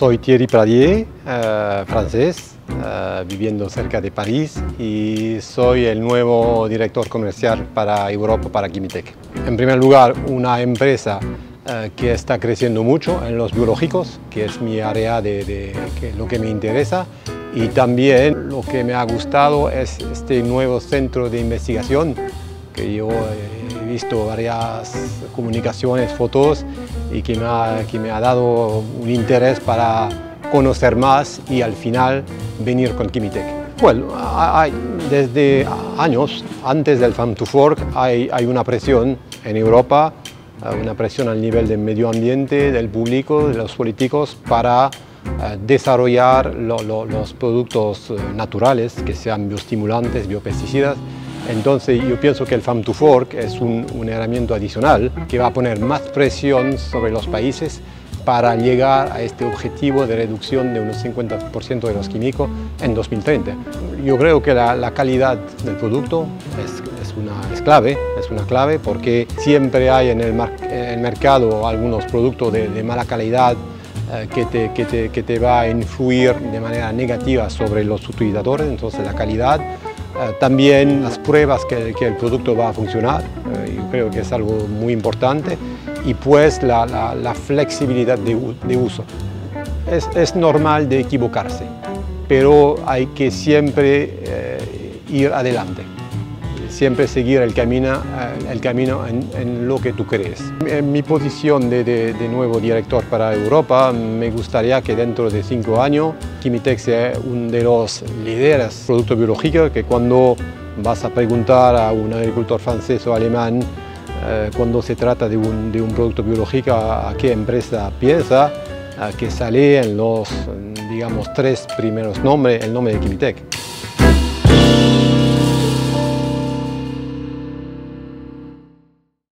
Soy Thierry Pradier, eh, francés, eh, viviendo cerca de París y soy el nuevo director comercial para Europa, para Kimitec. En primer lugar, una empresa eh, que está creciendo mucho en los biológicos, que es mi área de, lo que me interesa, y también lo que me ha gustado es este nuevo centro de investigación que yo he visto varias comunicaciones, fotos y que me ha, que me ha dado un interés para conocer más y al final venir con Kimitec. Bueno, hay, desde años, antes del Farm to Fork, hay, hay una presión en Europa, una presión al nivel del medio ambiente, del público, de los políticos, para eh, desarrollar los productos eh, naturales, que sean bioestimulantes, biopesticidas. Entonces yo pienso que el Farm to Fork es un, herramienta adicional que va a poner más presión sobre los países para llegar a este objetivo de reducción de unos 50% de los químicos en 2030. Yo creo que la, calidad del producto es, una clave, es una clave porque siempre hay en el, mercado algunos productos de, mala calidad eh, que, te, que, te, que, te, va a influir de manera negativa sobre los utilizadores, entonces la calidad también las pruebas que, el producto va a funcionar, eh, yo creo que es algo muy importante y pues la, la, flexibilidad de, de uso. Es, es, normal de equivocarse, pero hay que siempre eh, ir adelante, siempre seguir el camino, eh, el camino en, en, lo que tú crees. En mi posición de, de, de, nuevo director para Europa, me gustaría que dentro de cinco años Kimitec sea uno de los líderes productos biológicos que cuando vas a preguntar a un agricultor francés o alemán eh, cuando se trata de un, de un producto biológico, a, qué empresa piensa, que sale en los, digamos, tres primeros nombres, el nombre de Kimitec.